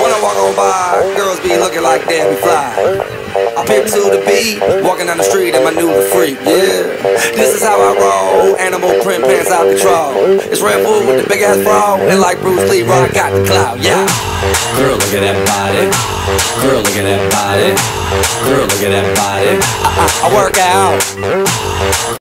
When I walk on by, girls be looking like damn fly. I pimp to the beat, walking down the street in my new freak, yeah. This is how I roll, animal print pants out control. It's Red Bull with the big ass bra, and like Bruce Lee, I got the clout, yeah. Girl, look at that body. Girl, look at that body. Girl, look at that body. I, I, I work out.